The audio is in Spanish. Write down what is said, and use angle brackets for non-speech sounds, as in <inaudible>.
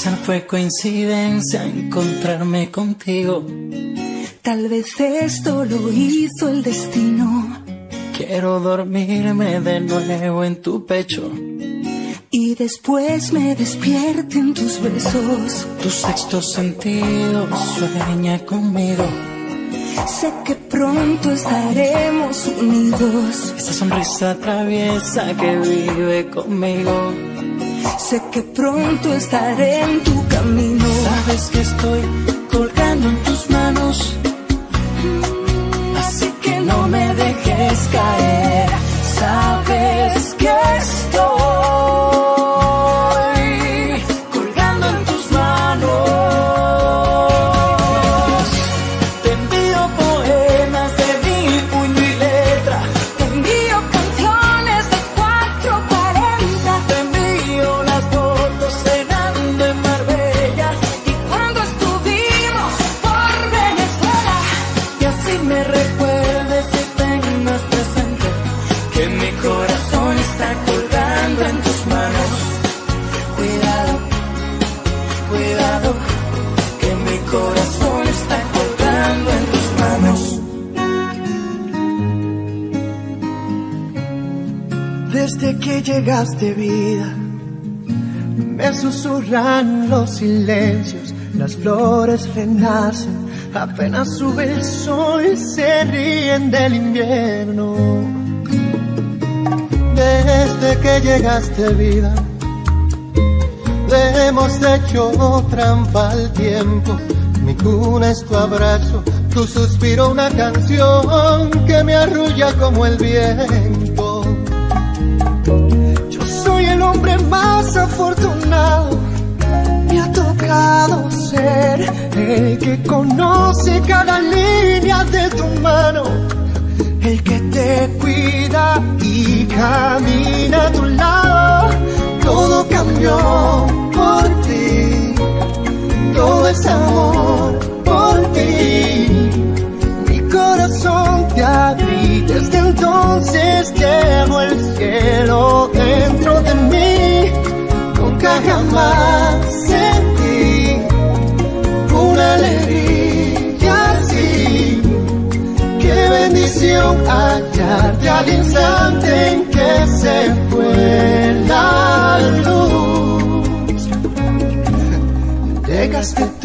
Quizá fue coincidencia encontrarme contigo. Tal vez esto lo hizo el destino. Quiero dormirme de nuevo en tu pecho. Y después me despierten tus besos. Tu sexto sentido sueña conmigo. Sé que pronto estaremos unidos. Esa sonrisa traviesa que vive conmigo. Sé que pronto estaré en tu camino. Sabes que estoy colgando en tus que llegaste vida, me susurran los silencios, las flores renacen, apenas sube el sol y se ríen del invierno. Desde que llegaste vida, le hemos hecho trampa al tiempo, mi cuna es tu abrazo, tu suspiro una canción que me arrulla como el viento el hombre más afortunado. Me ha tocado ser el que conoce cada línea de tu mano, el que te cuida y camina a tu lado. Todo cambió hallarte al instante en que se fue la luz. <laughs> Llegaste